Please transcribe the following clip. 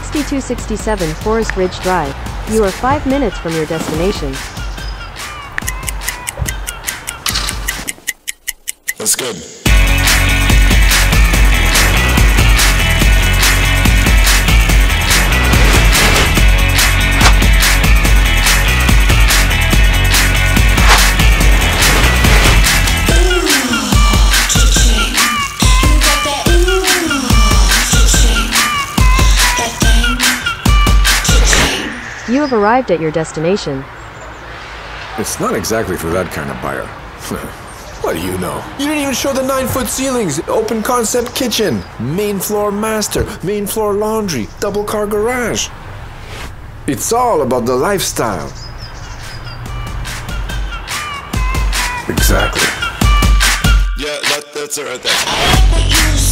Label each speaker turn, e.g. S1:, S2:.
S1: 6267 Forest Ridge Drive. You are five minutes from your destination.
S2: That's good.
S1: You have arrived at your destination.
S3: It's not exactly for that kind of buyer. what do you know? You didn't even show the nine foot ceilings, open concept kitchen, main floor master, main floor laundry, double car garage. It's all about the lifestyle. Exactly.
S2: Yeah, that, that's it right there.